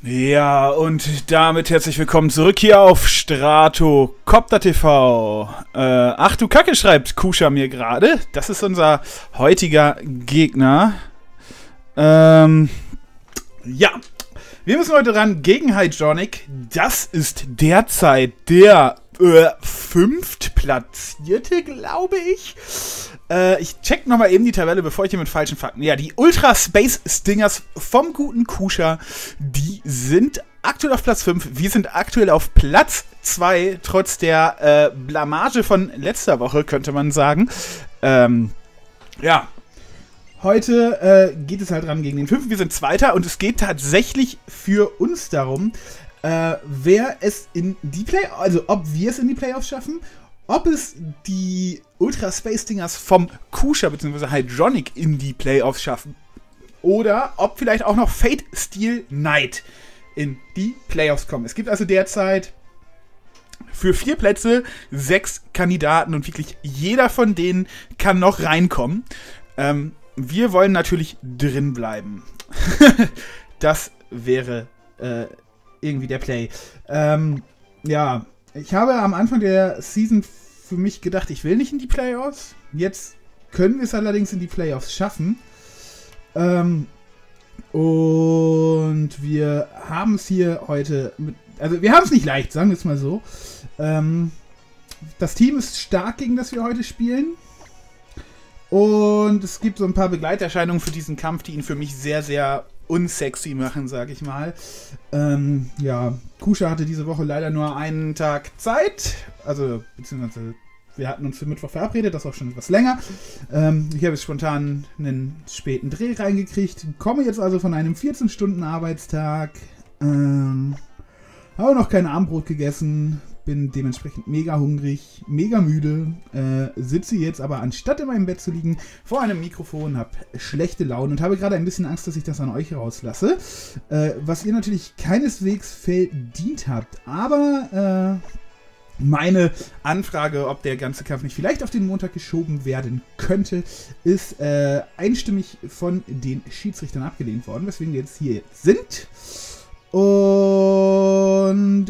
Ja, und damit herzlich willkommen zurück hier auf Strato Copter TV. Äh, ach du Kacke, schreibt Kusha mir gerade. Das ist unser heutiger Gegner. Ähm, ja, wir müssen heute ran gegen Hydronic. Das ist derzeit der äh, fünftplatzierte, glaube ich. Äh, ich check nochmal eben die Tabelle, bevor ich hier mit falschen Fakten. Ja, die Ultra Space Stingers vom guten Kusha, die sind aktuell auf Platz 5. Wir sind aktuell auf Platz 2, trotz der äh, Blamage von letzter Woche, könnte man sagen. Ähm, ja. Heute äh, geht es halt ran gegen den 5. Wir sind Zweiter und es geht tatsächlich für uns darum, äh, wer es in die Play, also ob wir es in die Playoffs schaffen, ob es die Ultra Space Dingers vom Kusha bzw. Hydronic in die Playoffs schaffen oder ob vielleicht auch noch Fate Steel Knight in die Playoffs kommen. Es gibt also derzeit für vier Plätze sechs Kandidaten und wirklich jeder von denen kann noch reinkommen. Ähm, wir wollen natürlich drin bleiben. das wäre äh, irgendwie der Play. Ähm, ja, ich habe am Anfang der Season für mich gedacht, ich will nicht in die Playoffs. Jetzt können wir es allerdings in die Playoffs schaffen. Ähm, und wir haben es hier heute mit, also wir haben es nicht leicht, sagen wir es mal so. Ähm, das Team ist stark, gegen das wir heute spielen. Und es gibt so ein paar Begleiterscheinungen für diesen Kampf, die ihn für mich sehr, sehr unsexy machen, sag ich mal. Ähm, ja, Kusha hatte diese Woche leider nur einen Tag Zeit. Also, beziehungsweise wir hatten uns für Mittwoch verabredet, das auch schon etwas länger. Ähm, ich habe jetzt spontan einen späten Dreh reingekriegt. Komme jetzt also von einem 14-Stunden-Arbeitstag. Ähm, habe noch kein Armbrot gegessen bin dementsprechend mega hungrig, mega müde, äh, sitze jetzt aber anstatt in meinem Bett zu liegen vor einem Mikrofon, habe schlechte Laune und habe gerade ein bisschen Angst, dass ich das an euch rauslasse, äh, was ihr natürlich keineswegs verdient habt, aber äh, meine Anfrage, ob der ganze Kampf nicht vielleicht auf den Montag geschoben werden könnte, ist äh, einstimmig von den Schiedsrichtern abgelehnt worden, weswegen wir jetzt hier sind. Und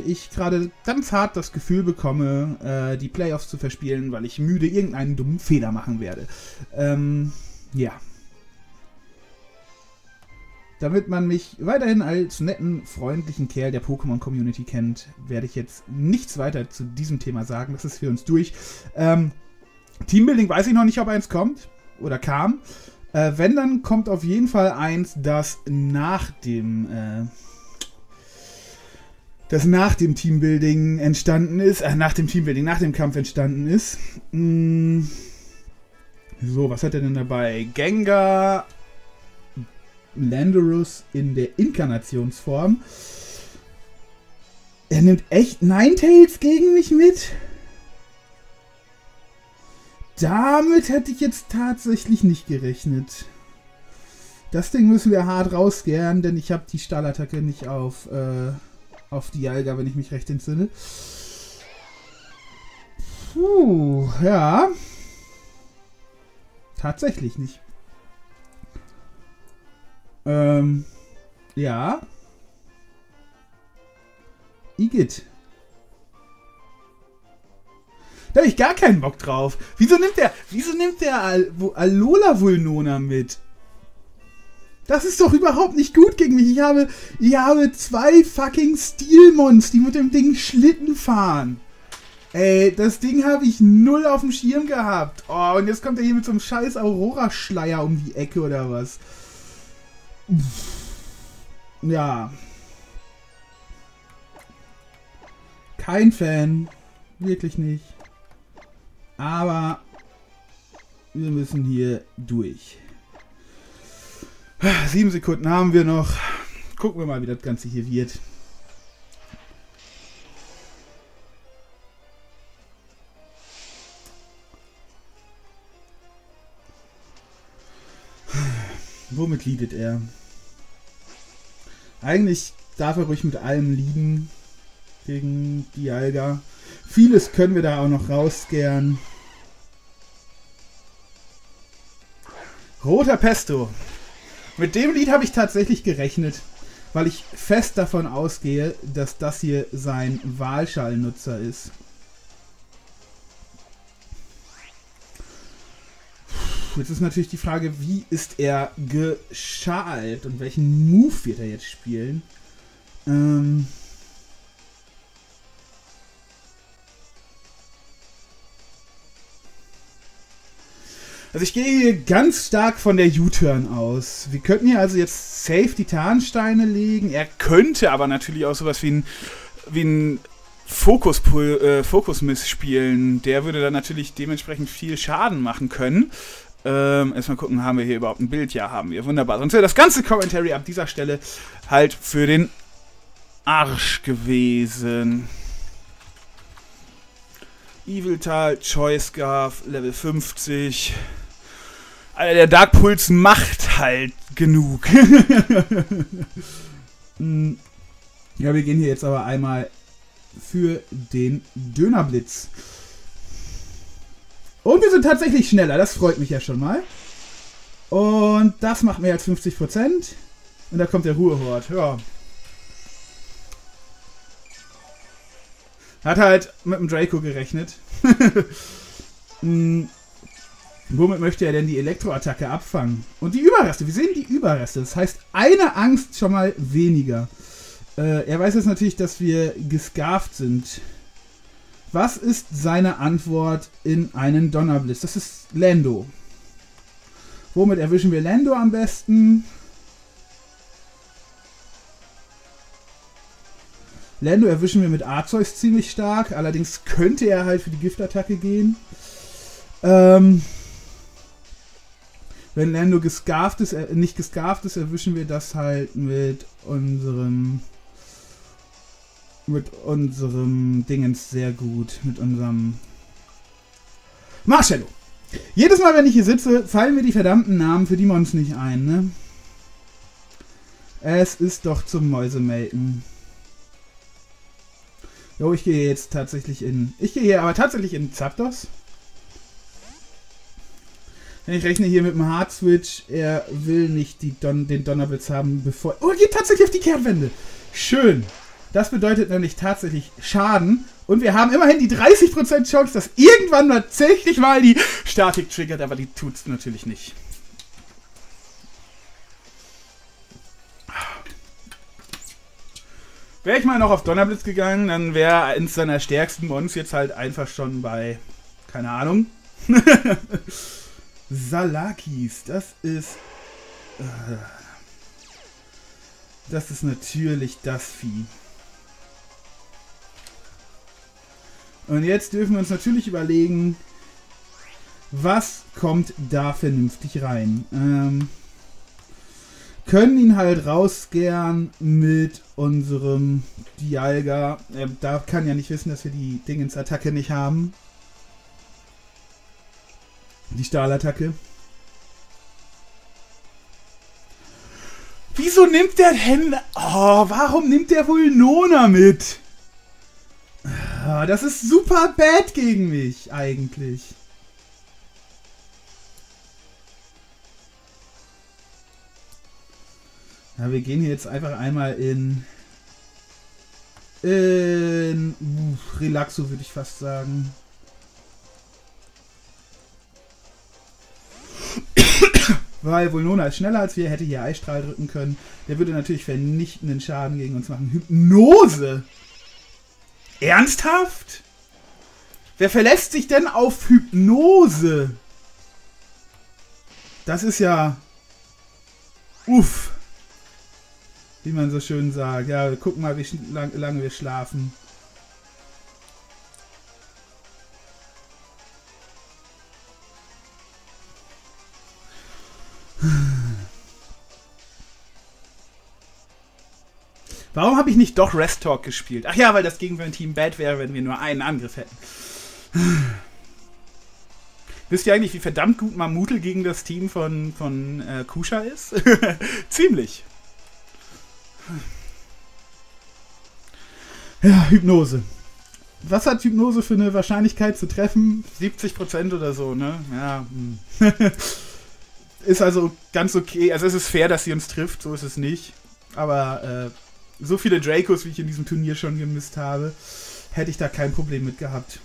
ich gerade ganz hart das Gefühl bekomme, äh, die Playoffs zu verspielen, weil ich müde irgendeinen dummen Fehler machen werde. Ähm, ja. Damit man mich weiterhin als netten, freundlichen Kerl der Pokémon-Community kennt, werde ich jetzt nichts weiter zu diesem Thema sagen. Das ist für uns durch. Ähm, Teambuilding weiß ich noch nicht, ob eins kommt oder kam. Äh, wenn, dann kommt auf jeden Fall eins, das nach dem... Äh, das nach dem Teambuilding entstanden ist, äh, nach dem Teambuilding, nach dem Kampf entstanden ist. Mm. So, was hat er denn dabei? Gengar, Landorus in der Inkarnationsform. Er nimmt echt Ninetales gegen mich mit? Damit hätte ich jetzt tatsächlich nicht gerechnet. Das Ding müssen wir hart rausgern, denn ich habe die Stahlattacke nicht auf... Äh auf die Dialga, wenn ich mich recht entsinne. Puh, ja. Tatsächlich nicht. Ähm, ja. Igitt. Da habe ich gar keinen Bock drauf. Wieso nimmt der, wieso nimmt der Al Alola Vulnona mit? Das ist doch überhaupt nicht gut gegen mich. Ich habe, ich habe zwei fucking Stilmons, die mit dem Ding Schlitten fahren. Ey, das Ding habe ich null auf dem Schirm gehabt. Oh, und jetzt kommt er hier mit so einem scheiß Aurora-Schleier um die Ecke oder was. Ja. Kein Fan. Wirklich nicht. Aber wir müssen hier durch. Sieben Sekunden haben wir noch. Gucken wir mal, wie das Ganze hier wird. Womit liedet er? Eigentlich darf er ruhig mit allem lieben gegen Dialga. Vieles können wir da auch noch rausgern. Roter Pesto. Mit dem Lied habe ich tatsächlich gerechnet. weil ich fest davon ausgehe, dass das hier sein Wahlschallnutzer ist. Jetzt ist natürlich die Frage, wie ist er geschalt und welchen Move wird er jetzt spielen? Ähm Also ich gehe hier ganz stark von der U-Turn aus. Wir könnten hier also jetzt safe die Tarnsteine legen. Er könnte aber natürlich auch sowas wie ein, wie ein Fokus, äh, Fokus-Miss spielen. Der würde dann natürlich dementsprechend viel Schaden machen können. Ähm, erstmal gucken, haben wir hier überhaupt ein Bild? Ja, haben wir. Wunderbar. Sonst wäre das ganze Commentary ab dieser Stelle halt für den Arsch gewesen. Eviltal, Choice Scarf, Level 50. Alter, der Dark Pulse macht halt genug. Hm. ja, wir gehen hier jetzt aber einmal für den Dönerblitz. Und wir sind tatsächlich schneller, das freut mich ja schon mal. Und das macht mehr als 50%. Und da kommt der Ruhehort, ja. Hat halt mit dem Draco gerechnet. hm. Womit möchte er denn die Elektroattacke abfangen? Und die Überreste, wir sehen die Überreste. Das heißt, eine Angst schon mal weniger. Äh, er weiß jetzt natürlich, dass wir gescarft sind. Was ist seine Antwort in einen Donnerblitz? Das ist Lando. Womit erwischen wir Lando am besten? Lando erwischen wir mit Arzeus ziemlich stark. Allerdings könnte er halt für die Giftattacke gehen. Ähm, wenn Lando gescarft ist, äh, nicht gescarft ist, erwischen wir das halt mit unserem mit unserem Dingens sehr gut. Mit unserem Marcello. Jedes Mal, wenn ich hier sitze, fallen mir die verdammten Namen für die Mons nicht ein, ne? Es ist doch zum Mäusemelken. Jo, ich gehe jetzt tatsächlich in. Ich gehe hier aber tatsächlich in Zapdos. Ich rechne hier mit dem Hard Switch. Er will nicht Don den Donnerblitz haben, bevor. Oh, er geht tatsächlich auf die Kehrtwende. Schön. Das bedeutet nämlich tatsächlich Schaden. Und wir haben immerhin die 30% Chance, dass irgendwann tatsächlich mal die Statik triggert, aber die tut es natürlich nicht. Wäre ich mal noch auf Donnerblitz gegangen, dann wäre eins seiner stärksten Mons jetzt halt einfach schon bei, keine Ahnung. Salakis, das ist... Äh, das ist natürlich das Vieh. Und jetzt dürfen wir uns natürlich überlegen, was kommt da vernünftig rein. Ähm, können ihn halt rausgern mit unserem Dialga. Er da kann ja nicht wissen, dass wir die Dingens-Attacke nicht haben. Die Stahlattacke. Wieso nimmt der denn... Oh, warum nimmt der wohl Nona mit? Ah, das ist super bad gegen mich, eigentlich. Ja, wir gehen hier jetzt einfach einmal in... In... Relaxo, würde ich fast sagen. Weil Volnona ist schneller als wir, hätte hier Eisstrahl drücken können. Der würde natürlich vernichtenden Schaden gegen uns machen. Hypnose! Ernsthaft? Wer verlässt sich denn auf Hypnose? Das ist ja... Uff. Wie man so schön sagt. Ja, wir gucken mal, wie lang, lange wir schlafen. Warum habe ich nicht doch Rest Talk gespielt? Ach ja, weil das gegen ein Team bad wäre, wenn wir nur einen Angriff hätten. Wisst ihr eigentlich, wie verdammt gut Mamutel gegen das Team von, von äh, Kusha ist? Ziemlich. Ja, Hypnose. Was hat Hypnose für eine Wahrscheinlichkeit zu treffen? 70% oder so, ne? Ja. Ist also ganz okay. Also es ist fair, dass sie uns trifft, so ist es nicht. Aber äh, so viele Dracos, wie ich in diesem Turnier schon gemisst habe, hätte ich da kein Problem mit gehabt.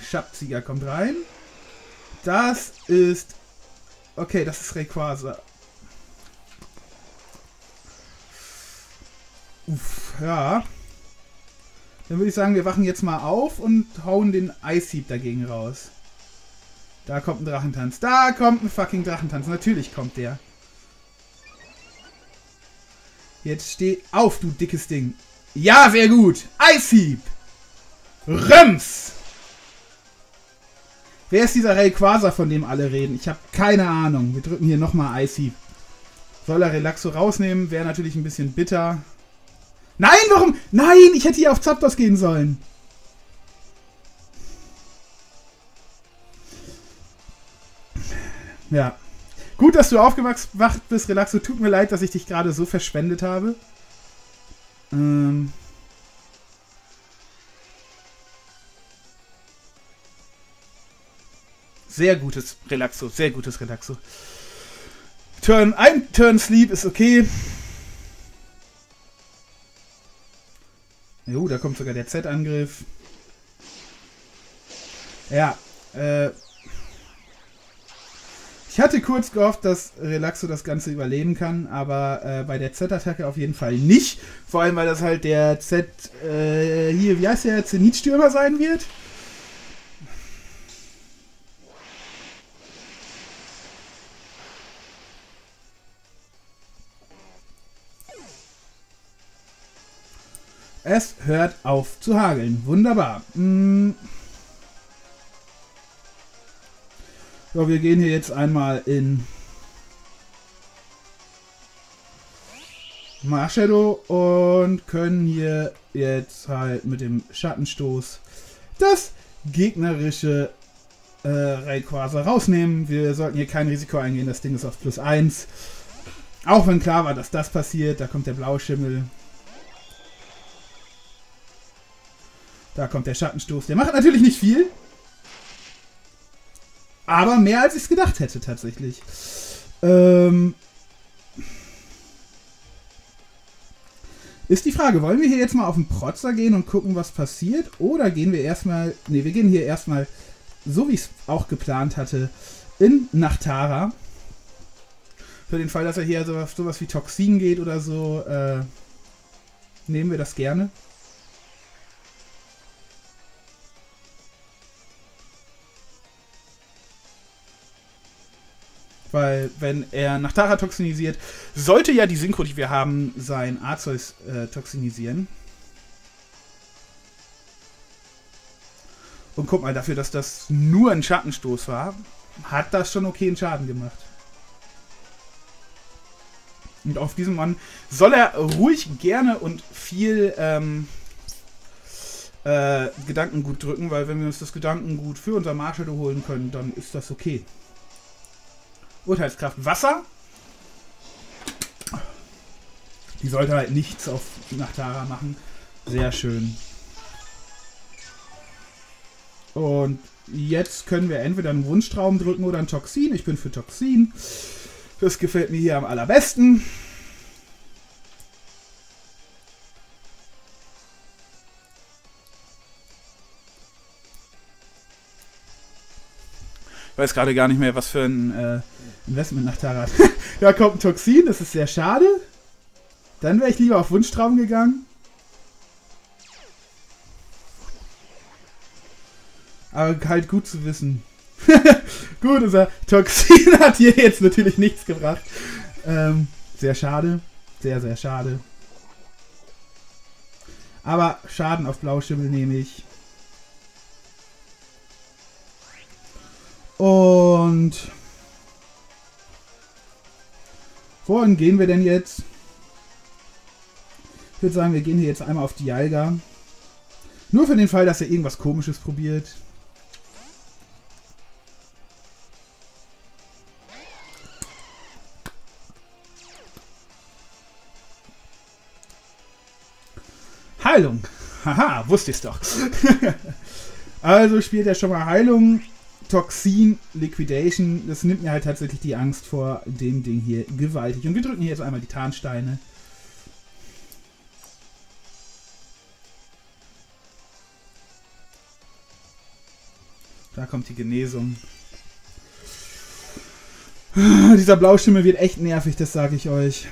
Schabzieger kommt rein. Das ist. Okay, das ist Rayquaza. Uff, ja. Dann würde ich sagen, wir wachen jetzt mal auf und hauen den Ice dagegen raus. Da kommt ein Drachentanz. Da kommt ein fucking Drachentanz. Natürlich kommt der. Jetzt steh auf, du dickes Ding. Ja, sehr gut. Ice Röms. Wer ist dieser Rayquaza, von dem alle reden? Ich habe keine Ahnung. Wir drücken hier nochmal Ice Soll er Relaxo rausnehmen? Wäre natürlich ein bisschen bitter. Nein, warum? Nein, ich hätte hier auf Zapdos gehen sollen. Ja. Gut, dass du aufgewacht bist, Relaxo. Tut mir leid, dass ich dich gerade so verschwendet habe. Ähm. Sehr gutes Relaxo, sehr gutes Relaxo. Turn, ein Turn Sleep ist okay. Jo, da kommt sogar der Z-Angriff. Ja, äh. Ich hatte kurz gehofft, dass Relaxo das Ganze überleben kann, aber äh, bei der Z-Attacke auf jeden Fall nicht. Vor allem, weil das halt der Z, äh, hier, wie heißt der, Zenitstürmer sein wird. Es hört auf zu hageln. Wunderbar. Hm. Ja, wir gehen hier jetzt einmal in Marshadow und können hier jetzt halt mit dem Schattenstoß das gegnerische äh, Rayquaza rausnehmen. Wir sollten hier kein Risiko eingehen, das Ding ist auf plus 1. Auch wenn klar war, dass das passiert, da kommt der blaue Schimmel. Da kommt der Schattenstoß. Der macht natürlich nicht viel. Aber mehr als ich es gedacht hätte, tatsächlich. Ähm ist die Frage, wollen wir hier jetzt mal auf den Protzer gehen und gucken, was passiert? Oder gehen wir erstmal. Ne, wir gehen hier erstmal, so wie ich es auch geplant hatte, in Nachtara. Für den Fall, dass er hier sowas, sowas wie Toxin geht oder so, äh, nehmen wir das gerne. Weil, wenn er nach Tara toxinisiert, sollte ja die Synchro, die wir haben, sein Arzeus äh, toxinisieren. Und guck mal, dafür, dass das nur ein Schattenstoß war, hat das schon okay einen Schaden gemacht. Und auf diesem Mann soll er ruhig gerne und viel ähm, äh, Gedankengut drücken, weil wenn wir uns das Gedankengut für unser Marshall holen können, dann ist das okay. Urteilskraft Wasser. Die sollte halt nichts auf Nachtara machen. Sehr schön. Und jetzt können wir entweder einen Wunschtraum drücken oder ein Toxin. Ich bin für Toxin. Das gefällt mir hier am allerbesten. Ich weiß gerade gar nicht mehr, was für ein äh, Investment nach Tarat. da kommt ein Toxin, das ist sehr schade. Dann wäre ich lieber auf Wunschtraum gegangen. Aber halt gut zu wissen. gut, unser Toxin hat hier jetzt natürlich nichts gebracht. Ähm, sehr schade. Sehr, sehr schade. Aber Schaden auf Blauschimmel nehme ich. Und Wohin gehen wir denn jetzt? Ich würde sagen, wir gehen hier jetzt einmal auf Dialga. Nur für den Fall, dass er irgendwas komisches probiert. Heilung. Haha, wusste ich's doch. also spielt er schon mal Heilung. Toxin Liquidation. Das nimmt mir halt tatsächlich die Angst vor dem Ding hier gewaltig. Und wir drücken hier jetzt einmal die Tarnsteine. Da kommt die Genesung. Dieser Blauschimmel wird echt nervig, das sage ich euch.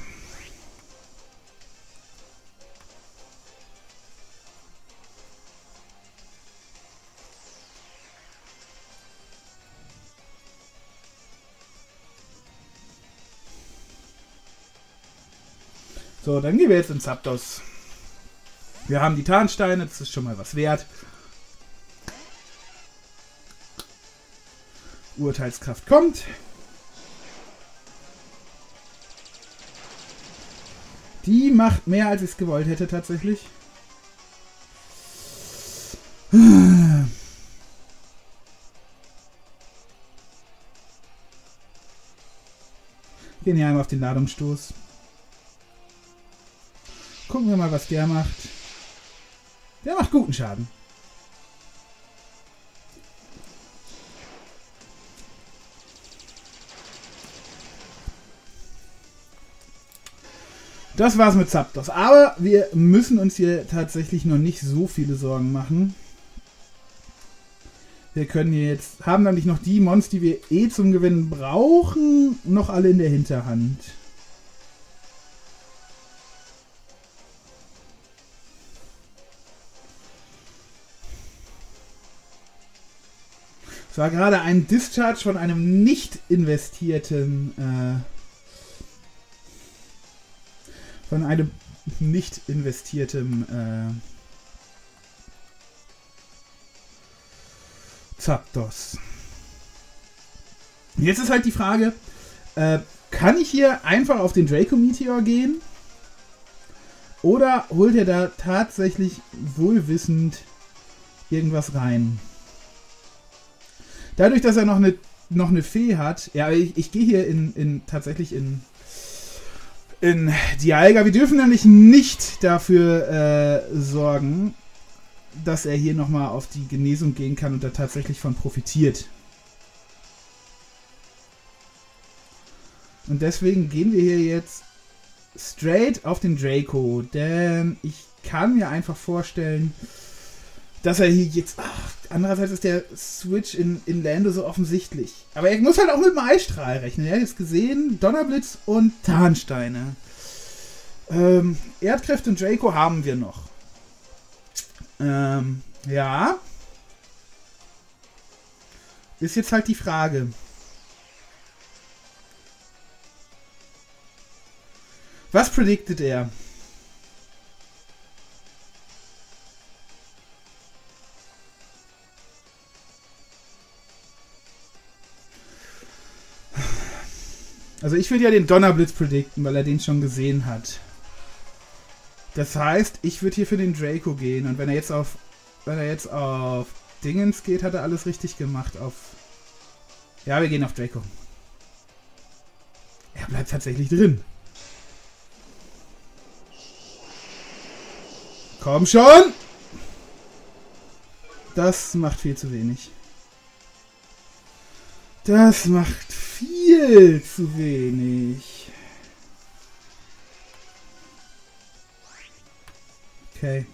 So, dann gehen wir jetzt ins Zapdos. Wir haben die Tarnsteine, das ist schon mal was wert. Urteilskraft kommt. Die macht mehr, als ich es gewollt hätte, tatsächlich. Gehen hier einmal auf den Ladungsstoß. Gucken wir mal, was der macht. Der macht guten Schaden. Das war's mit Zapdos. Aber wir müssen uns hier tatsächlich noch nicht so viele Sorgen machen. Wir können jetzt, haben nämlich noch die Mons, die wir eh zum Gewinnen brauchen, noch alle in der Hinterhand. Es war gerade ein Discharge von einem nicht investierten äh, von einem nicht investiertem äh, Zapdos. Jetzt ist halt die Frage, äh, kann ich hier einfach auf den Draco Meteor gehen? Oder holt er da tatsächlich wohlwissend irgendwas rein? Dadurch, dass er noch eine, noch eine Fee hat, ja, ich, ich gehe hier in, in tatsächlich in in Dialga. Wir dürfen nämlich nicht dafür äh, sorgen, dass er hier nochmal auf die Genesung gehen kann und da tatsächlich von profitiert. Und deswegen gehen wir hier jetzt straight auf den Draco, denn ich kann mir einfach vorstellen, dass er hier jetzt. Ach, andererseits ist der Switch in, in Lando so offensichtlich. Aber er muss halt auch mit dem Eisstrahl rechnen. Er hat jetzt gesehen, Donnerblitz und Tarnsteine. Ähm, Erdkräfte und Draco haben wir noch. Ähm, ja. Ist jetzt halt die Frage. Was prediktet er? Also ich will ja den Donnerblitz predikten, weil er den schon gesehen hat. Das heißt, ich würde hier für den Draco gehen und wenn er jetzt auf wenn er jetzt auf Dingens geht, hat er alles richtig gemacht. Auf ja, wir gehen auf Draco. Er bleibt tatsächlich drin. Komm schon! Das macht viel zu wenig. Das macht viel zu wenig. Okay.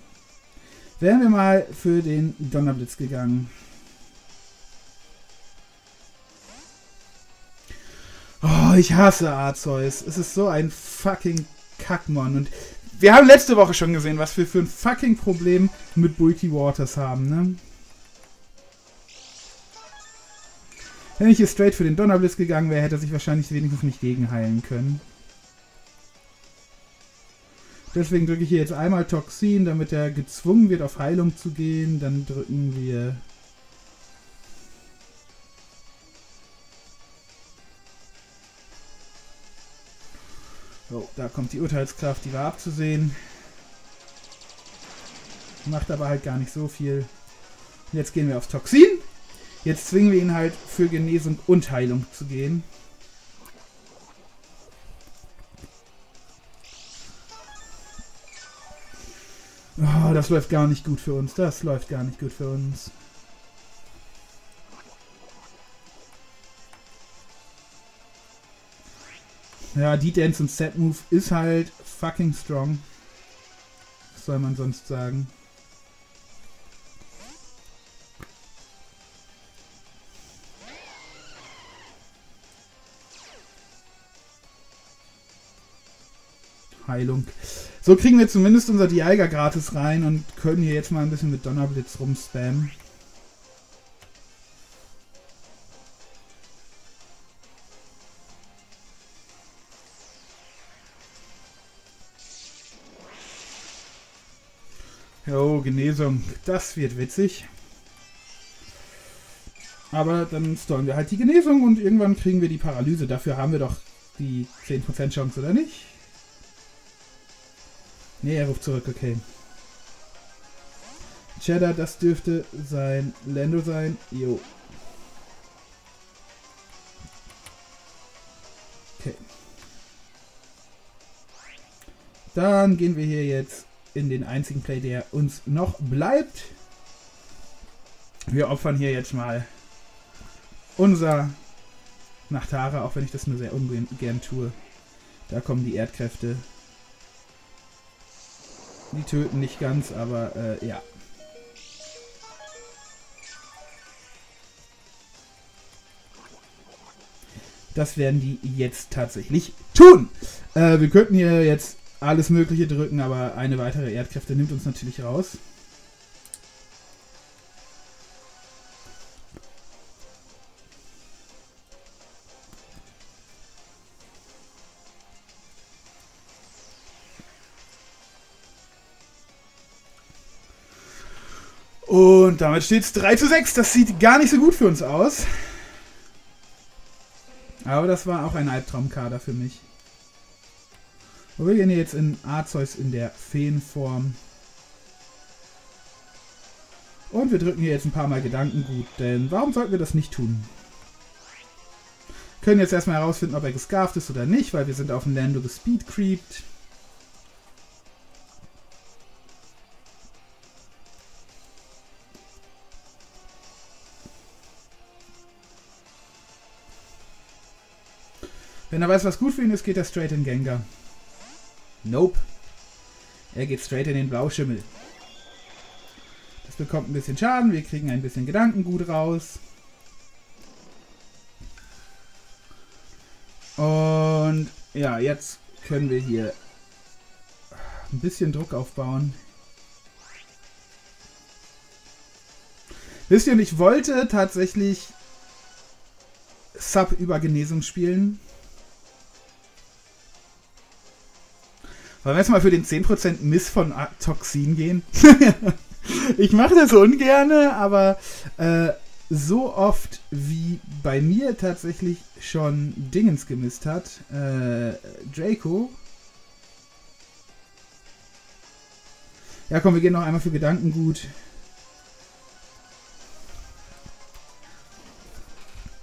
Wären wir mal für den Donnerblitz gegangen. Oh, ich hasse Arceus. Es ist so ein fucking Kackmon. Und wir haben letzte Woche schon gesehen, was wir für ein fucking Problem mit Bulky Waters haben, ne? Wenn ich hier straight für den Donnerblitz gegangen wäre, hätte er sich wahrscheinlich wenigstens nicht gegenheilen können. Deswegen drücke ich hier jetzt einmal Toxin, damit er gezwungen wird, auf Heilung zu gehen. Dann drücken wir... So, da kommt die Urteilskraft, die war abzusehen. Macht aber halt gar nicht so viel. Jetzt gehen wir auf Toxin. Jetzt zwingen wir ihn halt für Genesung und Heilung zu gehen. Oh, das läuft gar nicht gut für uns. Das läuft gar nicht gut für uns. Ja, die Dance und Set Move ist halt fucking strong. Was soll man sonst sagen? Heilung. So kriegen wir zumindest unser Dialga gratis rein und können hier jetzt mal ein bisschen mit Donnerblitz rumspammen. Jo, Genesung. Das wird witzig. Aber dann stallen wir halt die Genesung und irgendwann kriegen wir die Paralyse. Dafür haben wir doch die 10% Chance, oder nicht? Ne, er ruft zurück, okay. Cheddar, das dürfte sein Lando sein. Jo. Okay. Dann gehen wir hier jetzt in den einzigen Play, der uns noch bleibt. Wir opfern hier jetzt mal unser Nachtara, auch wenn ich das nur sehr ungern tue. Da kommen die Erdkräfte. Die töten nicht ganz, aber äh, ja. Das werden die jetzt tatsächlich tun. Äh, wir könnten hier jetzt alles Mögliche drücken, aber eine weitere Erdkräfte nimmt uns natürlich raus. Und damit steht es 3 zu 6. Das sieht gar nicht so gut für uns aus. Aber das war auch ein Albtraumkader für mich. Wir gehen jetzt in Arzeus in der Feenform. Und wir drücken hier jetzt ein paar Mal Gedankengut, denn warum sollten wir das nicht tun? Können jetzt erstmal herausfinden, ob er gescarft ist oder nicht, weil wir sind auf dem Lando gespeedcreept. Wenn er weiß, was gut für ihn ist, geht er straight in Gengar. Nope. Er geht straight in den Blauschimmel. Das bekommt ein bisschen Schaden. Wir kriegen ein bisschen Gedankengut raus. Und ja, jetzt können wir hier ein bisschen Druck aufbauen. Wisst ihr, ich wollte tatsächlich Sub über Genesung spielen. Wollen wir jetzt mal für den 10% Miss von Toxin gehen? ich mache das ungerne, aber äh, so oft wie bei mir tatsächlich schon Dingens gemisst hat, äh, Draco. Ja, komm, wir gehen noch einmal für Gedankengut.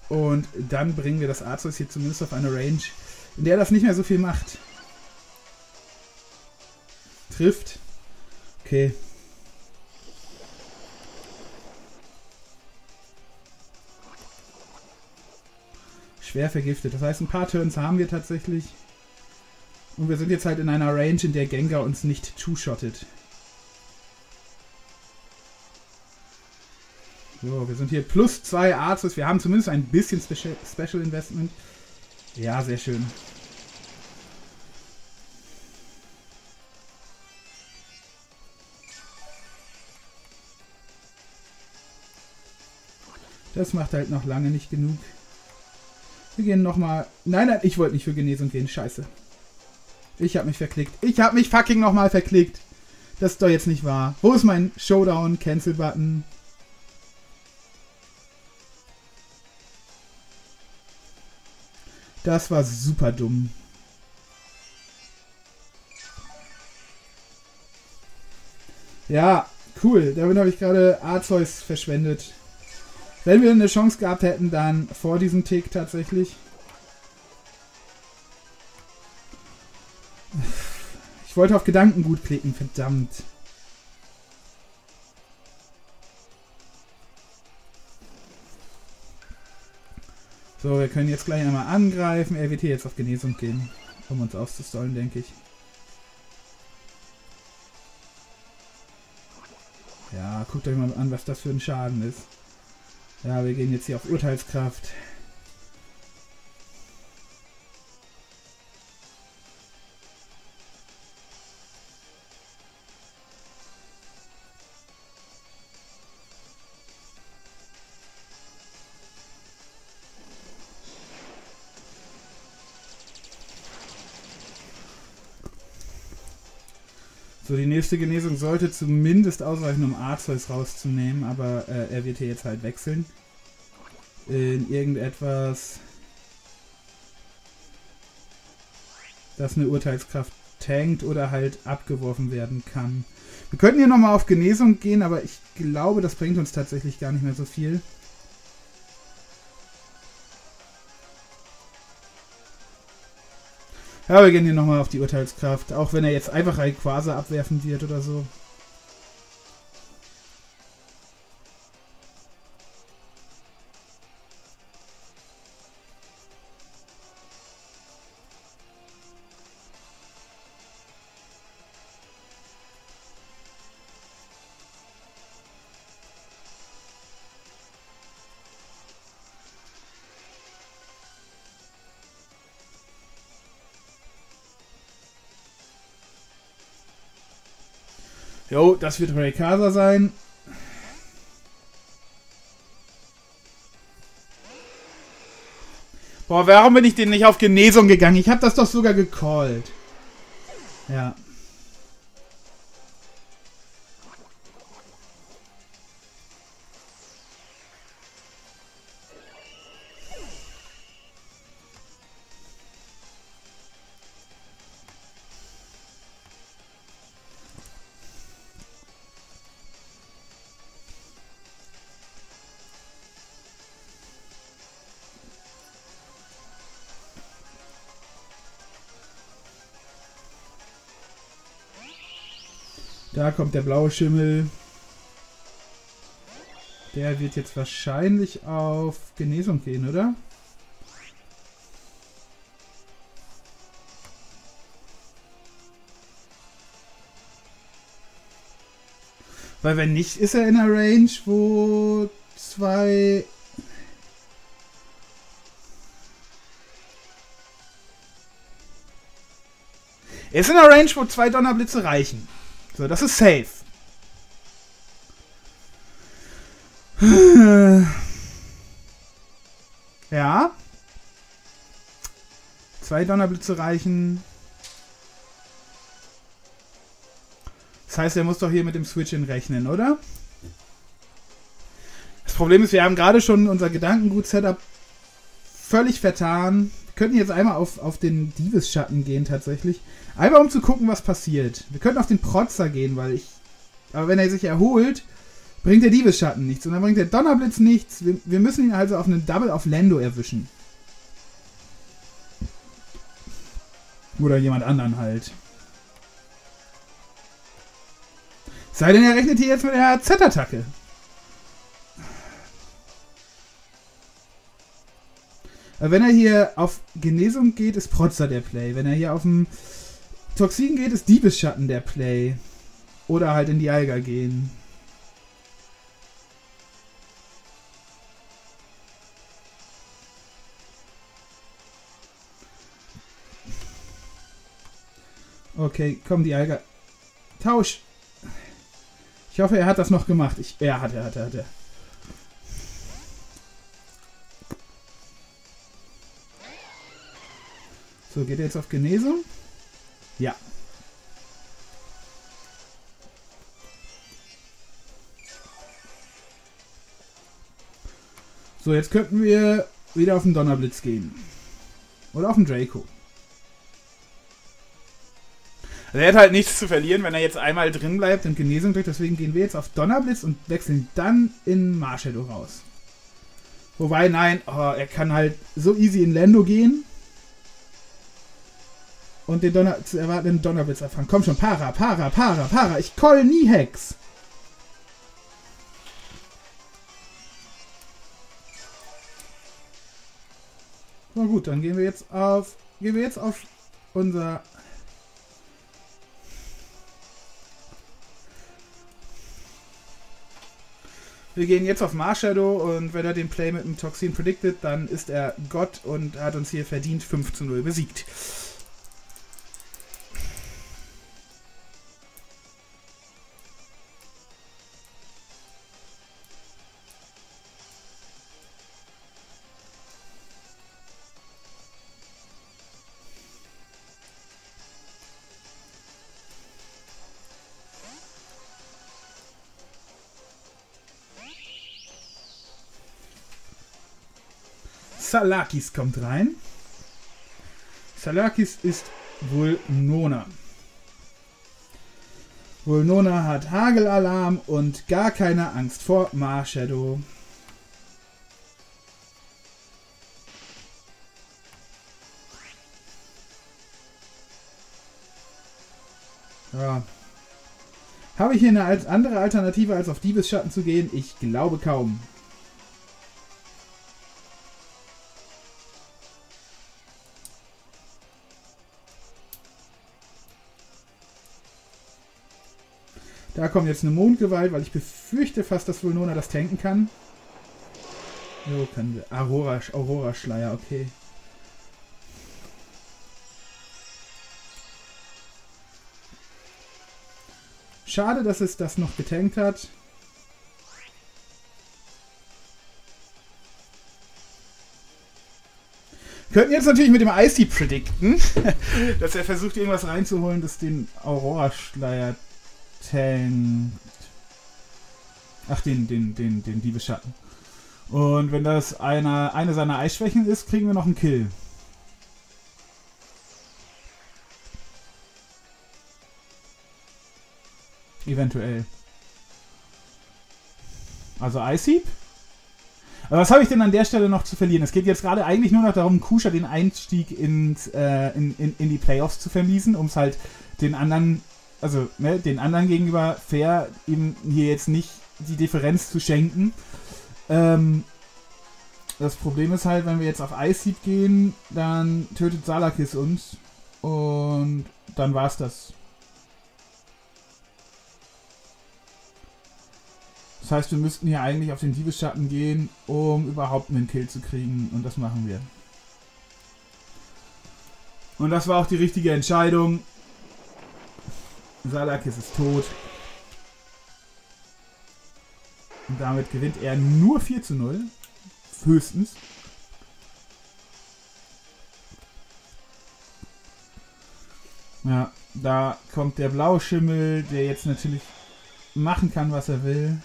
Und dann bringen wir das Arceus hier zumindest auf eine Range, in der das nicht mehr so viel macht. Trifft. Okay. Schwer vergiftet. Das heißt, ein paar Turns haben wir tatsächlich. Und wir sind jetzt halt in einer Range, in der Gengar uns nicht two-shottet. So, wir sind hier plus zwei Arztes. Wir haben zumindest ein bisschen Special, Special Investment. Ja, sehr schön. Das macht halt noch lange nicht genug. Wir gehen nochmal... Nein, nein, ich wollte nicht für Genesung gehen. Scheiße. Ich habe mich verklickt. Ich habe mich fucking nochmal verklickt. Das ist doch jetzt nicht wahr. Wo ist mein Showdown-Cancel-Button? Das war super dumm. Ja, cool. Damit habe ich gerade Arzeus verschwendet. Wenn wir eine Chance gehabt hätten, dann vor diesem Tick tatsächlich. Ich wollte auf Gedankengut klicken, verdammt. So, wir können jetzt gleich einmal angreifen. Er wird hier jetzt auf Genesung gehen, um uns auszustollen, denke ich. Ja, guckt euch mal an, was das für ein Schaden ist. Ja, wir gehen jetzt hier auf Urteilskraft. Nächste Genesung sollte zumindest ausreichen, um Arzeus rauszunehmen, aber äh, er wird hier jetzt halt wechseln. In irgendetwas, das eine Urteilskraft tankt oder halt abgeworfen werden kann. Wir könnten hier nochmal auf Genesung gehen, aber ich glaube, das bringt uns tatsächlich gar nicht mehr so viel. Ja, wir gehen hier nochmal auf die Urteilskraft. Auch wenn er jetzt einfach Rayquaza abwerfen wird oder so. Jo, das wird Raykaza sein. Boah, warum bin ich denn nicht auf Genesung gegangen? Ich habe das doch sogar gecallt. Ja. Da kommt der blaue Schimmel. Der wird jetzt wahrscheinlich auf Genesung gehen, oder? Weil wenn nicht, ist er in einer Range, wo zwei... Er ist in einer Range, wo zwei Donnerblitze reichen. So, das ist safe. Ja. Zwei Donnerblitze reichen. Das heißt, er muss doch hier mit dem Switch-In rechnen, oder? Das Problem ist, wir haben gerade schon unser Gedankengut-Setup völlig vertan. Wir könnten jetzt einmal auf, auf den Divis-Schatten gehen, tatsächlich. Einfach um zu gucken, was passiert. Wir könnten auf den Protzer gehen, weil ich. Aber wenn er sich erholt, bringt der Diebesschatten nichts. Und dann bringt der Donnerblitz nichts. Wir, wir müssen ihn also auf einen Double auf Lando erwischen. Oder jemand anderen halt. Sei denn, er rechnet hier jetzt mit der Z-Attacke. Wenn er hier auf Genesung geht, ist Protzer der Play. Wenn er hier auf dem Toxin geht, ist Diebesschatten der Play. Oder halt in die Alga gehen. Okay, komm, die Alga. Tausch! Ich hoffe, er hat das noch gemacht. Ich, er hat, er hat, er hat. Er. So, geht er jetzt auf Genesung? Ja. So, jetzt könnten wir wieder auf den Donnerblitz gehen. Oder auf den Draco. Also er hat halt nichts zu verlieren, wenn er jetzt einmal drin bleibt und Genesung drückt. Deswegen gehen wir jetzt auf Donnerblitz und wechseln dann in Marshadow raus. Wobei, nein, oh, er kann halt so easy in Lando gehen und den Donner zu erwartenden Donnerblitz erfahren. Komm schon, Para, Para, Para, Para. Ich call nie Hex. Na gut, dann gehen wir jetzt auf. Gehen wir jetzt auf unser. Wir gehen jetzt auf Marshadow und wenn er den Play mit dem Toxin predicted, dann ist er Gott und hat uns hier verdient 5 zu 0 besiegt. Salakis kommt rein. Salakis ist wohl Nona. Vulnona hat Hagelalarm und gar keine Angst vor Marshadow. Ja. Habe ich hier eine andere Alternative, als auf Diebesschatten zu gehen? Ich glaube kaum. Da kommt jetzt eine Mondgewalt, weil ich befürchte fast, dass Vulnona das tanken kann. Jo, können wir. Aurora, Aurora Schleier, okay. Schade, dass es das noch getankt hat. Könnten jetzt natürlich mit dem Icy predikten, dass er versucht, irgendwas reinzuholen, das den Aurora-Schleier tankt. Ach, den, den, den, den Diebeschatten. Und wenn das eine, eine seiner Eisschwächen ist, kriegen wir noch einen Kill. Eventuell. Also Iceheap? Aber was habe ich denn an der Stelle noch zu verlieren? Es geht jetzt gerade eigentlich nur noch darum, Kusha den Einstieg ins, äh, in, in, in die Playoffs zu vermiesen, um es halt den anderen also ne, den anderen gegenüber fair, ihm hier jetzt nicht die Differenz zu schenken. Ähm, das Problem ist halt, wenn wir jetzt auf Ice gehen, dann tötet Salakis uns und dann war's das. Das heißt, wir müssten hier eigentlich auf den Diebesschatten gehen, um überhaupt einen Kill zu kriegen und das machen wir. Und das war auch die richtige Entscheidung. Salakis ist tot. Und damit gewinnt er nur 4 zu 0. Höchstens. Ja, da kommt der blaue Schimmel, der jetzt natürlich machen kann, was er will.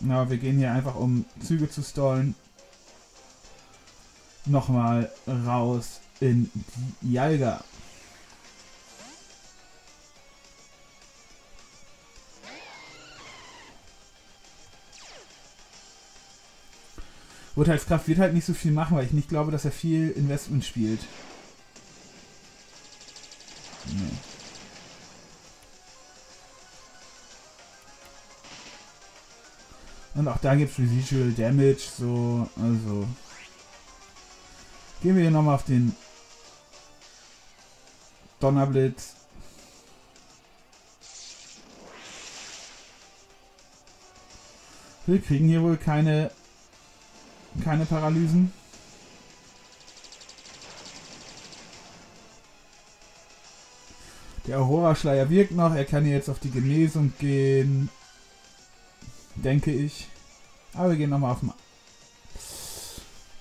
Na, wir gehen hier einfach, um Züge zu stallen. Nochmal raus in die Jalga. Urteilskraft wird halt nicht so viel machen, weil ich nicht glaube, dass er viel Investment spielt. Nee. Und auch da gibt es Residual Damage, so, also. Gehen wir hier nochmal auf den Donnerblitz. Wir kriegen hier wohl keine keine Paralysen. Der Aurora-Schleier wirkt noch. Er kann jetzt auf die Genesung gehen. Denke ich. Aber wir gehen nochmal auf... Ma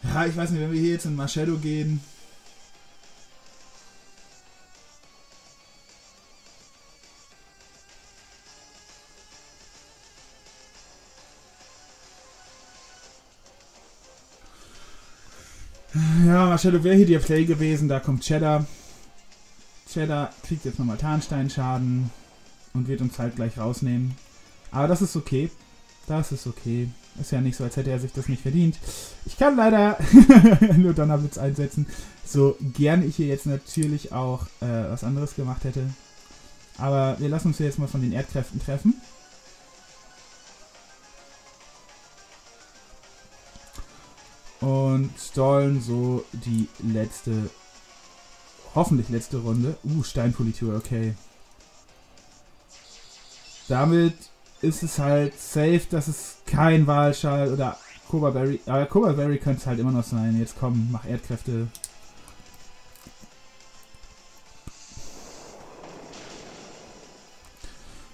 ja, ich weiß nicht, wenn wir hier jetzt in Marshadow gehen... Marcello wäre hier der Play gewesen. Da kommt Cheddar. Cheddar kriegt jetzt nochmal Tarnsteinschaden und wird uns halt gleich rausnehmen. Aber das ist okay. Das ist okay. Ist ja nicht so, als hätte er sich das nicht verdient. Ich kann leider nur Donnerblitz einsetzen. So gern ich hier jetzt natürlich auch äh, was anderes gemacht hätte. Aber wir lassen uns hier jetzt mal von den Erdkräften treffen. Und stallen so die letzte, hoffentlich letzte Runde. Uh, Steinpolitur, okay. Damit ist es halt safe, dass es kein Wahlschall oder Cobra Berry. Aber könnte es halt immer noch sein. Jetzt komm, mach Erdkräfte.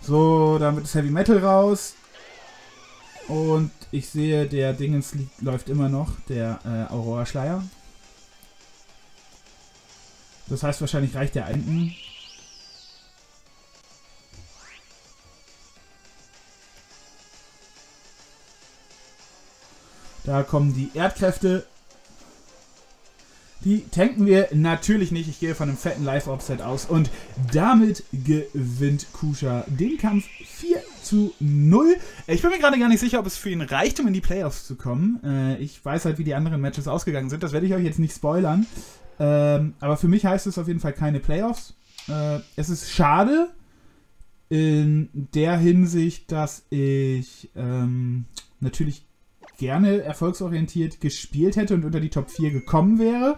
So, damit ist Heavy Metal raus. Und ich sehe, der Dingens läuft immer noch, der äh, Aurora Schleier. Das heißt, wahrscheinlich reicht der Enten. Da kommen die Erdkräfte. Die tanken wir natürlich nicht. Ich gehe von einem fetten Live-Offset aus. Und damit gewinnt Kusha den Kampf 4 zu 0. Ich bin mir gerade gar nicht sicher, ob es für ihn reicht, um in die Playoffs zu kommen. Äh, ich weiß halt, wie die anderen Matches ausgegangen sind. Das werde ich euch jetzt nicht spoilern. Ähm, aber für mich heißt es auf jeden Fall keine Playoffs. Äh, es ist schade in der Hinsicht, dass ich ähm, natürlich gerne erfolgsorientiert gespielt hätte und unter die Top 4 gekommen wäre.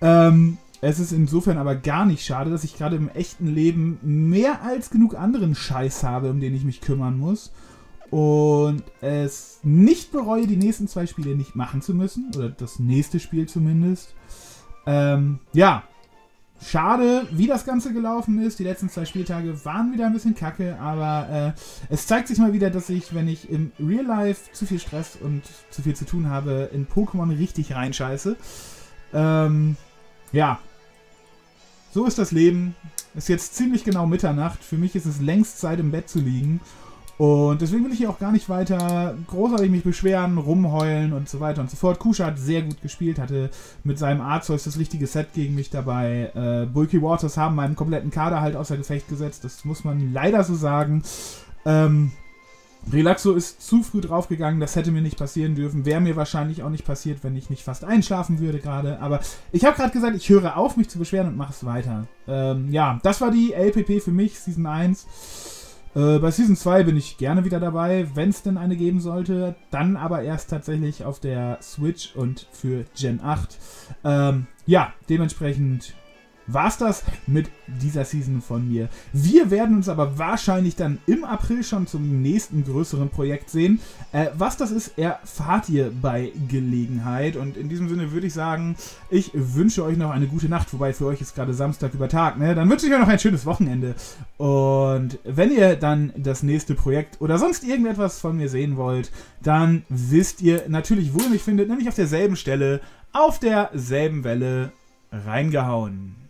Ähm, es ist insofern aber gar nicht schade, dass ich gerade im echten Leben mehr als genug anderen Scheiß habe, um den ich mich kümmern muss. Und es nicht bereue, die nächsten zwei Spiele nicht machen zu müssen. Oder das nächste Spiel zumindest. Ähm, ja, Schade, wie das Ganze gelaufen ist. Die letzten zwei Spieltage waren wieder ein bisschen kacke, aber äh, es zeigt sich mal wieder, dass ich, wenn ich im Real Life zu viel Stress und zu viel zu tun habe, in Pokémon richtig reinscheiße. Ähm, ja. So ist das Leben. Ist jetzt ziemlich genau Mitternacht. Für mich ist es längst Zeit, im Bett zu liegen. Und deswegen will ich hier auch gar nicht weiter großartig mich beschweren, rumheulen und so weiter und so fort. Kusha hat sehr gut gespielt, hatte mit seinem Arzeus das richtige Set gegen mich dabei. Äh, Bulky Waters haben meinen kompletten Kader halt außer Gefecht gesetzt, das muss man leider so sagen. Ähm, Relaxo ist zu früh draufgegangen, das hätte mir nicht passieren dürfen. Wäre mir wahrscheinlich auch nicht passiert, wenn ich nicht fast einschlafen würde gerade. Aber ich habe gerade gesagt, ich höre auf, mich zu beschweren und mache es weiter. Ähm, ja, das war die LPP für mich, Season 1. Äh, bei Season 2 bin ich gerne wieder dabei, wenn es denn eine geben sollte. Dann aber erst tatsächlich auf der Switch und für Gen 8. Ähm, ja, dementsprechend war's das mit dieser Season von mir. Wir werden uns aber wahrscheinlich dann im April schon zum nächsten größeren Projekt sehen. Äh, was das ist, erfahrt ihr bei Gelegenheit. Und in diesem Sinne würde ich sagen, ich wünsche euch noch eine gute Nacht. Wobei für euch ist gerade Samstag über Tag. Ne? Dann wünsche ich euch noch ein schönes Wochenende. Und wenn ihr dann das nächste Projekt oder sonst irgendetwas von mir sehen wollt, dann wisst ihr natürlich, wo ihr mich findet. Nämlich auf derselben Stelle, auf derselben Welle reingehauen.